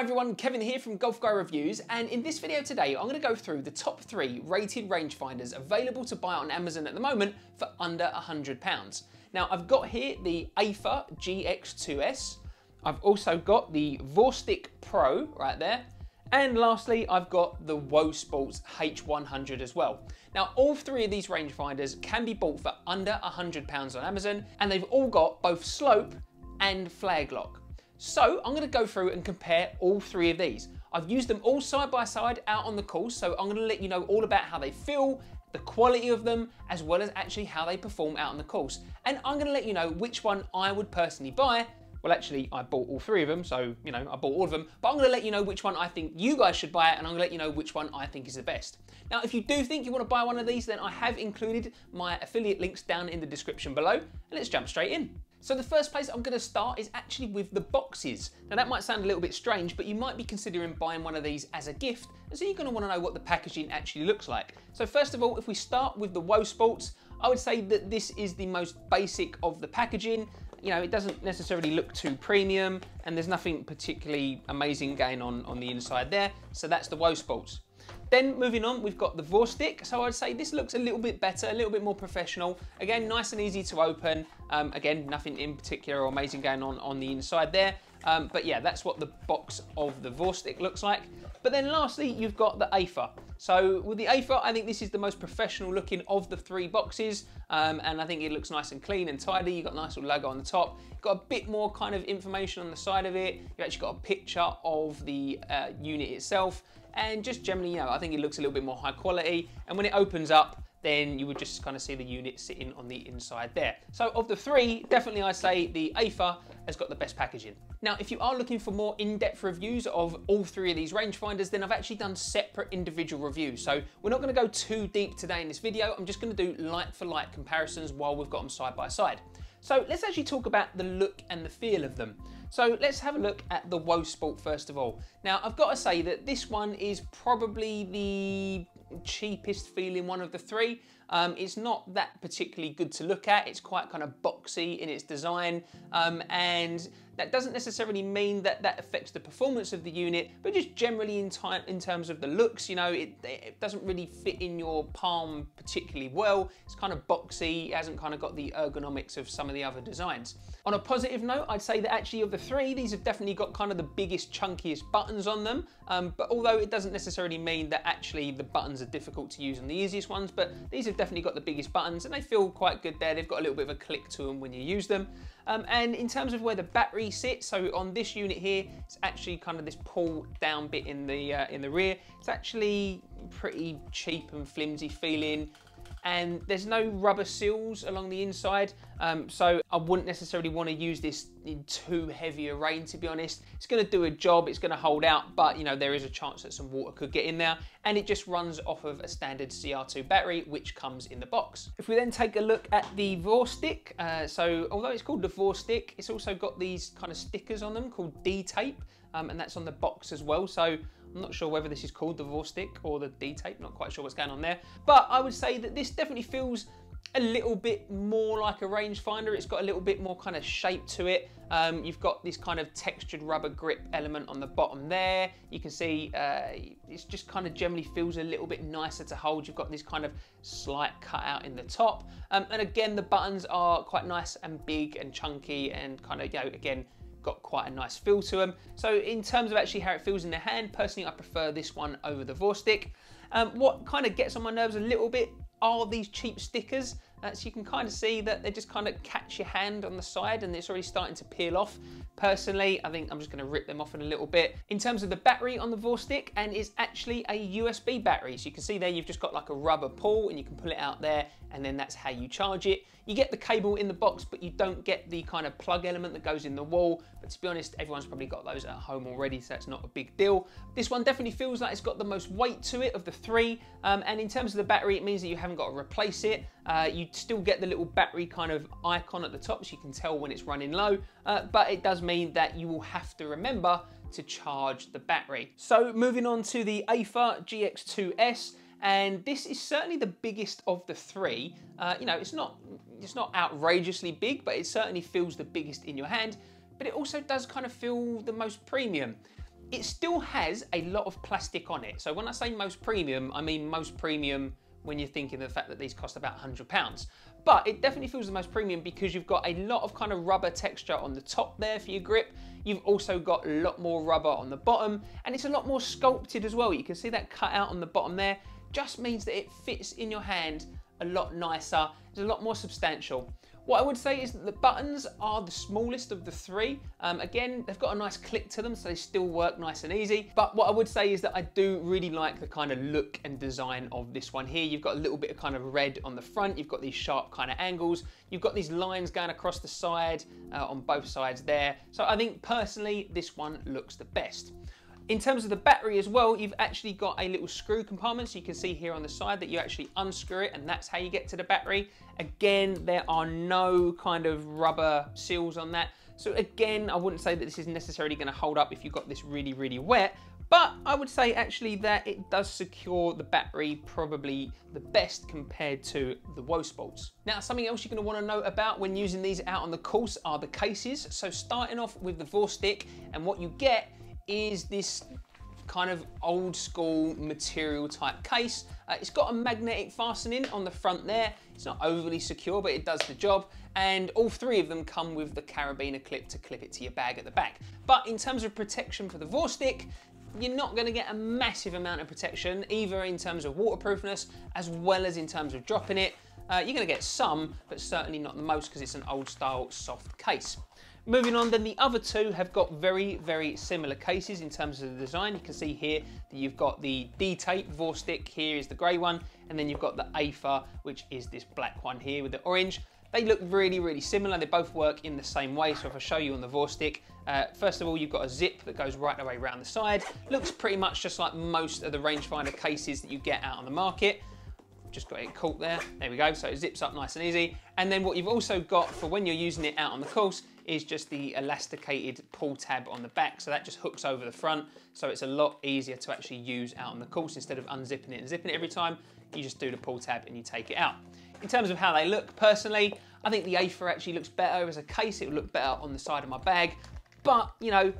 Hi everyone, Kevin here from Golf Guy Reviews and in this video today I'm going to go through the top three rated rangefinders available to buy on Amazon at the moment for under £100. Now I've got here the Aofar GX2S, I've also got the Vorstick Pro right there and lastly I've got the Wosports H100 as well. Now all three of these rangefinders can be bought for under £100 on Amazon and they've all got both slope and flag lock. So I'm gonna go through and compare all three of these. I've used them all side by side out on the course, so I'm gonna let you know all about how they feel, the quality of them, as well as actually how they perform out on the course. And I'm gonna let you know which one I would personally buy. Well, actually, I bought all three of them, so, you know, I bought all of them. But I'm gonna let you know which one I think you guys should buy, and I'm gonna let you know which one I think is the best. Now, if you do think you wanna buy one of these, then I have included my affiliate links down in the description below, and let's jump straight in. So the first place I'm going to start is actually with the boxes. Now that might sound a little bit strange, but you might be considering buying one of these as a gift, and so you're going to want to know what the packaging actually looks like. So first of all, if we start with the Wosports, I would say that this is the most basic of the packaging. You know, it doesn't necessarily look too premium, and there's nothing particularly amazing going on on the inside there, so that's the Wosports. Then moving on, we've got the Vorstick. So I'd say this looks a little bit better, a little bit more professional. Again, nice and easy to open. Um, again, nothing in particular or amazing going on on the inside there. Um, but yeah, that's what the box of the Vorstick looks like. But then lastly, you've got the Aofar. So with the Aofar, I think this is the most professional looking of the three boxes. Um, and I think it looks nice and clean and tidy. You've got a nice little logo on the top. You've got a bit more kind of information on the side of it. You've actually got a picture of the uh, unit itself and just generally, you know, I think it looks a little bit more high quality. And when it opens up, then you would just kind of see the unit sitting on the inside there. So of the three, definitely I'd say the Aofar has got the best packaging. Now, if you are looking for more in-depth reviews of all three of these rangefinders, then I've actually done separate individual reviews. So we're not gonna go too deep today in this video. I'm just gonna do light for light comparisons while we've got them side by side. So let's actually talk about the look and the feel of them. So let's have a look at the Wosport first of all. Now I've got to say that this one is probably the cheapest feeling one of the three. Um, it's not that particularly good to look at. It's quite kind of boxy in its design um, and that doesn't necessarily mean that that affects the performance of the unit, but just generally in, time, in terms of the looks, you know, it, it doesn't really fit in your palm particularly well. It's kind of boxy, it hasn't kind of got the ergonomics of some of the other designs. On a positive note, I'd say that actually of the three, these have definitely got kind of the biggest, chunkiest buttons on them. Um, but although it doesn't necessarily mean that actually the buttons are difficult to use on the easiest ones, but these have definitely got the biggest buttons and they feel quite good there. They've got a little bit of a click to them when you use them. Um, and in terms of where the battery sits, so on this unit here, it's actually kind of this pull down bit in the, uh, in the rear. It's actually pretty cheap and flimsy feeling and there's no rubber seals along the inside um, so I wouldn't necessarily want to use this in too heavy a rain to be honest. It's going to do a job it's going to hold out but you know there is a chance that some water could get in there and it just runs off of a standard CR2 battery which comes in the box. If we then take a look at the Vorstick uh, so although it's called the Vorstick it's also got these kind of stickers on them called D-tape um, and that's on the box as well. So I'm not sure whether this is called the Vorstick or the D-tape, not quite sure what's going on there. But I would say that this definitely feels a little bit more like a rangefinder. It's got a little bit more kind of shape to it. Um, you've got this kind of textured rubber grip element on the bottom there. You can see uh, it just kind of generally feels a little bit nicer to hold. You've got this kind of slight cutout in the top. Um, and again, the buttons are quite nice and big and chunky and kind of, you know, again, got quite a nice feel to them. So in terms of actually how it feels in the hand, personally I prefer this one over the Vorstick. Um, what kind of gets on my nerves a little bit are these cheap stickers. Uh, so you can kind of see that they just kind of catch your hand on the side and it's already starting to peel off. Personally, I think I'm just gonna rip them off in a little bit. In terms of the battery on the Vorstick, and it's actually a USB battery. So you can see there you've just got like a rubber pull and you can pull it out there and then that's how you charge it. You get the cable in the box, but you don't get the kind of plug element that goes in the wall. But to be honest, everyone's probably got those at home already, so that's not a big deal. This one definitely feels like it's got the most weight to it of the three. Um, and in terms of the battery, it means that you haven't got to replace it. Uh, you still get the little battery kind of icon at the top, so you can tell when it's running low. Uh, but it does mean that you will have to remember to charge the battery. So moving on to the Aofar GX2S, and this is certainly the biggest of the three. Uh, you know, it's not it's not outrageously big, but it certainly feels the biggest in your hand. But it also does kind of feel the most premium. it still has a lot of plastic on it. So when I say most premium, I mean most premium when you're thinking of the fact that these cost about £100. But it definitely feels the most premium because you've got a lot of kind of rubber texture on the top there for your grip. You've also got a lot more rubber on the bottom and it's a lot more sculpted as well. You can see that cut out on the bottom there. Just means that it fits in your hand a lot nicer. It's a lot more substantial. What I would say is that the buttons are the smallest of the three. Um, again, they've got a nice click to them, so they still work nice and easy. But what I would say is that I do really like the kind of look and design of this one here. You've got a little bit of kind of red on the front. You've got these sharp kind of angles. You've got these lines going across the side uh, on both sides there. So I think personally, this one looks the best. In terms of the battery as well, you've actually got a little screw compartment. So you can see here on the side that you actually unscrew it and that's how you get to the battery. Again, there are no kind of rubber seals on that. So again, I wouldn't say that this is necessarily gonna hold up if you've got this really, really wet, but I would say actually that it does secure the battery probably the best compared to the Wosports. Now, something else you're gonna wanna know about when using these out on the course are the cases. So starting off with the Vorstick and what you get is this kind of old school material type case. Uh, it's got a magnetic fastening on the front there. It's not overly secure, but it does the job. And all three of them come with the carabiner clip to clip it to your bag at the back. But in terms of protection for the Vorstick, you're not going to get a massive amount of protection, either in terms of waterproofness as well as in terms of dropping it. Uh, you're going to get some, but certainly not the most because it's an old style soft case. Moving on, then the other two have got very, very similar cases in terms of the design. You can see here that you've got the D-tape Vorstick, here is the grey one, and then you've got the Aofar, which is this black one here with the orange. They look really, really similar. They both work in the same way. So if I show you on the Vorstick, uh, first of all, you've got a zip that goes right the way around the side. Looks pretty much just like most of the rangefinder cases that you get out on the market just got it caught there. There we go, so it zips up nice and easy. And then what you've also got for when you're using it out on the course is just the elasticated pull tab on the back. So that just hooks over the front. So it's a lot easier to actually use out on the course instead of unzipping it and zipping it every time. You just do the pull tab and you take it out. In terms of how they look, personally, I think the Aofar actually looks better as a case. It would look better on the side of my bag. But, you know,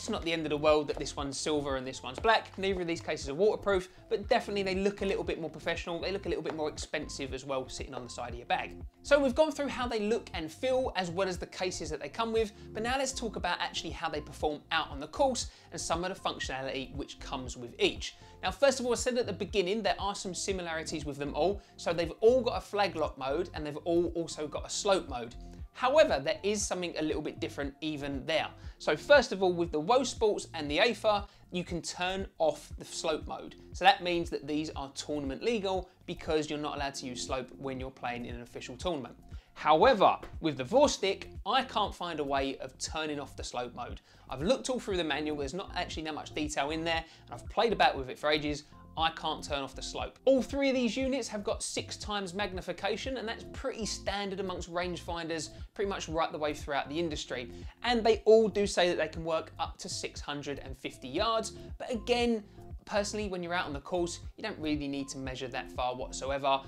it's not the end of the world that this one's silver and this one's black. Neither of these cases are waterproof, but definitely they look a little bit more professional. They look a little bit more expensive as well, sitting on the side of your bag. So we've gone through how they look and feel, as well as the cases that they come with, but now let's talk about actually how they perform out on the course and some of the functionality which comes with each. Now, first of all, I said at the beginning, there are some similarities with them all. So they've all got a flag lock mode and they've all also got a slope mode. However, there is something a little bit different even there. So first of all, with the Wosports and the Aofar, you can turn off the slope mode. So that means that these are tournament legal because you're not allowed to use slope when you're playing in an official tournament. However, with the Vorstick, I can't find a way of turning off the slope mode. I've looked all through the manual, there's not actually that much detail in there, and I've played about with it for ages. I can't turn off the slope. All three of these units have got six times magnification and that's pretty standard amongst rangefinders pretty much right the way throughout the industry. And they all do say that they can work up to 650 yards, but again, personally, when you're out on the course, you don't really need to measure that far whatsoever.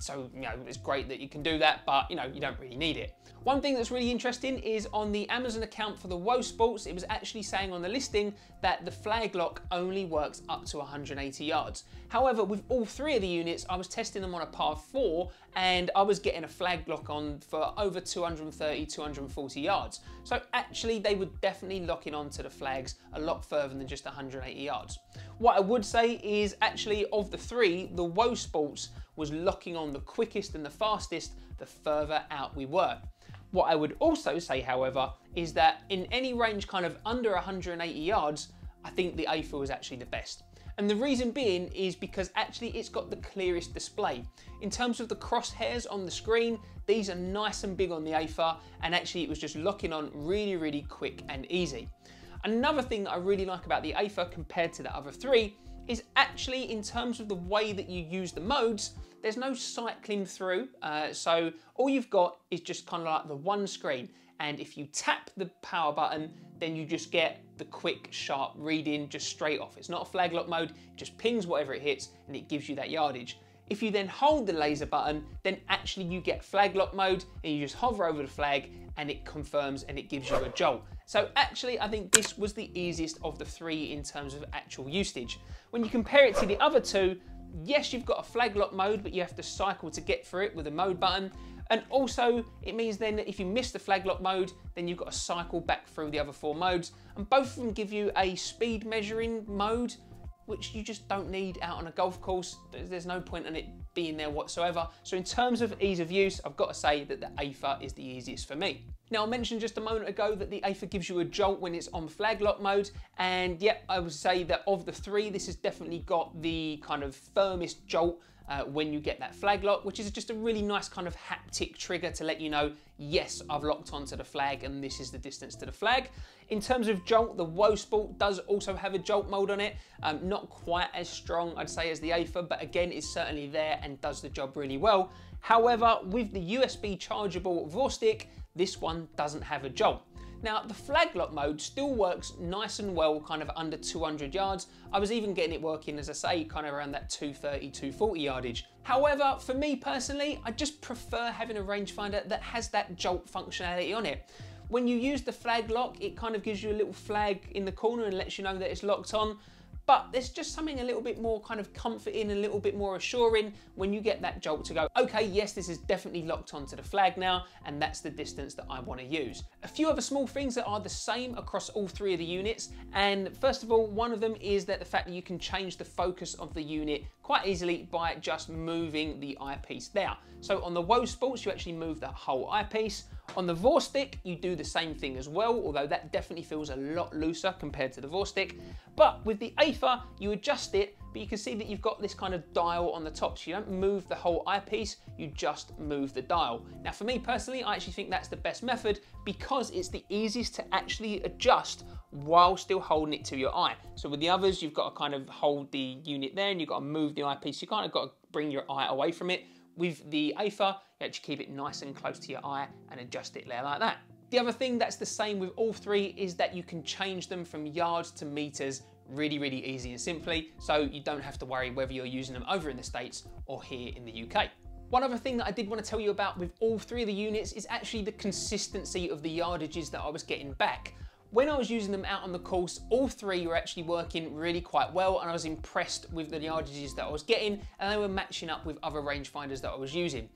So, you know, it's great that you can do that, but you know, you don't really need it. One thing that's really interesting is on the Amazon account for the Wosports, it was actually saying on the listing that the flag lock only works up to 180 yards. However, with all three of the units, I was testing them on a par four and I was getting a flag lock on for over 230, 240 yards. So actually they were definitely locking onto the flags a lot further than just 180 yards. What I would say is actually of the three, the Wosports was locking on the quickest and the fastest the further out we were. What I would also say, however, is that in any range kind of under 180 yards, I think the Aofar is actually the best. And the reason being is because actually it's got the clearest display. In terms of the crosshairs on the screen, these are nice and big on the Aofar and actually it was just locking on really, really quick and easy. Another thing that I really like about the Aofar compared to the other three is actually in terms of the way that you use the modes, there's no cycling through. Uh, so all you've got is just kind of like the one screen. And if you tap the power button, then you just get the quick, sharp reading just straight off. It's not a flag lock mode, it just pings whatever it hits and it gives you that yardage. If you then hold the laser button, then actually you get flag lock mode and you just hover over the flag and it confirms and it gives you a jolt. So actually, I think this was the easiest of the three in terms of actual usage. When you compare it to the other two, yes, you've got a flag lock mode, but you have to cycle to get through it with a mode button. And also, it means then that if you miss the flag lock mode, then you've got to cycle back through the other four modes. And both of them give you a speed measuring mode, which you just don't need out on a golf course. There's no point in it being there whatsoever. So in terms of ease of use, I've got to say that the Aofar is the easiest for me. Now I mentioned just a moment ago that the Aofar gives you a jolt when it's on flag lock mode. And yeah, I would say that of the three, this has definitely got the kind of firmest jolt uh, when you get that flag lock, which is just a really nice kind of haptic trigger to let you know, yes, I've locked onto the flag and this is the distance to the flag. In terms of jolt, the Wosport does also have a jolt mode on it. Um, not quite as strong, I'd say, as the Aofar, but again, it's certainly there and does the job really well. However, with the USB chargeable Vorstick, this one doesn't have a jolt. Now, the flag lock mode still works nice and well, kind of under 200 yards. I was even getting it working, as I say, kind of around that 230, 240 yardage. However, for me personally, I just prefer having a rangefinder that has that jolt functionality on it. When you use the flag lock, it kind of gives you a little flag in the corner and lets you know that it's locked on but there's just something a little bit more kind of comforting, a little bit more assuring when you get that jolt to go, okay, yes, this is definitely locked onto the flag now, and that's the distance that I want to use. A few other small things that are the same across all three of the units, and first of all, one of them is that the fact that you can change the focus of the unit quite easily by just moving the eyepiece there. So on the Wosports, you actually move the whole eyepiece. On the Vorstick, you do the same thing as well, although that definitely feels a lot looser compared to the Vorstick. But with the Aofar, you adjust it, but you can see that you've got this kind of dial on the top, so you don't move the whole eyepiece, you just move the dial. Now for me personally, I actually think that's the best method because it's the easiest to actually adjust while still holding it to your eye. So with the others, you've got to kind of hold the unit there and you've got to move the eyepiece. You kind of got to bring your eye away from it. With the Aofar, you actually keep it nice and close to your eye and adjust it there like that. The other thing that's the same with all three is that you can change them from yards to meters really, really easy and simply, so you don't have to worry whether you're using them over in the States or here in the UK. One other thing that I did want to tell you about with all three of the units is actually the consistency of the yardages that I was getting back. When I was using them out on the course, all three were actually working really quite well and I was impressed with the yardages that I was getting and they were matching up with other rangefinders that I was using.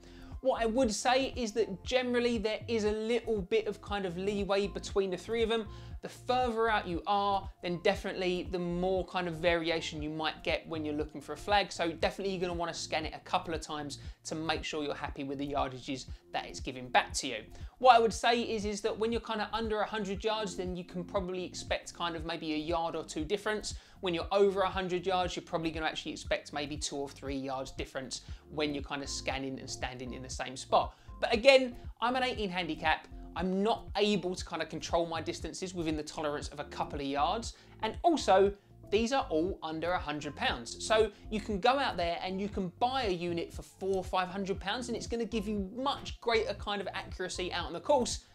What I would say is that generally there is a little bit of kind of leeway between the three of them. The further out you are, then definitely the more kind of variation you might get when you're looking for a flag. So definitely you're gonna to want to scan it a couple of times to make sure you're happy with the yardages that it's giving back to you. What I would say is, is that when you're kind of under 100 yards, then you can probably expect kind of maybe a yard or two difference. When you're over 100 yards, you're probably going to actually expect maybe two or three yards difference when you're kind of scanning and standing in the same spot. But again, I'm an 18 handicap. I'm not able to kind of control my distances within the tolerance of a couple of yards. And also, these are all under a hundred pounds. So you can go out there and you can buy a unit for four or 500 pounds and it's gonna give you much greater kind of accuracy out on the course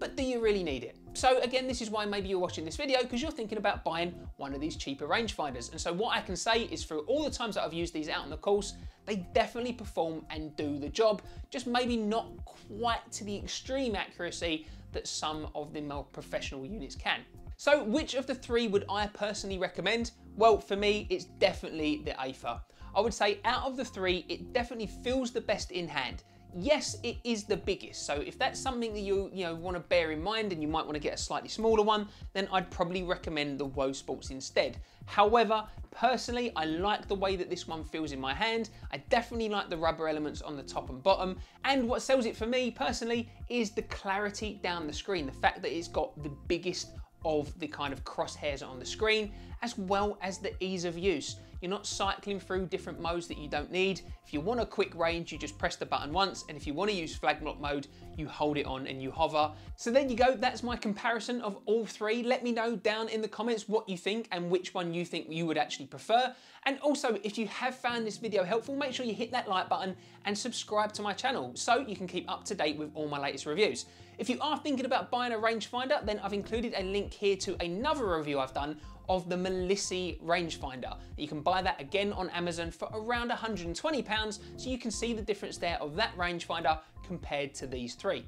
but do you really need it? So again, this is why maybe you're watching this video because you're thinking about buying one of these cheaper rangefinders. And so what I can say is through all the times that I've used these out on the course, they definitely perform and do the job, just maybe not quite to the extreme accuracy that some of the more professional units can. So which of the three would I personally recommend? Well, for me, it's definitely the Aofar. I would say out of the three, it definitely feels the best in hand. Yes, it is the biggest. So if that's something that you you know want to bear in mind and you might want to get a slightly smaller one, then I'd probably recommend the Wosports instead. However, personally, I like the way that this one feels in my hand. I definitely like the rubber elements on the top and bottom. And what sells it for me personally is the clarity down the screen. The fact that it's got the biggest of the kind of crosshairs on the screen, as well as the ease of use. You're not cycling through different modes that you don't need. If you want a quick range, you just press the button once, and if you want to use flag lock mode, you hold it on and you hover. So there you go, that's my comparison of all three. Let me know down in the comments what you think and which one you think you would actually prefer. And also, if you have found this video helpful, make sure you hit that like button and subscribe to my channel so you can keep up to date with all my latest reviews. If you are thinking about buying a rangefinder, then I've included a link here to another review I've done of the Mileseey rangefinder. You can buy that again on Amazon for around £120, so you can see the difference there of that rangefinder compared to these three.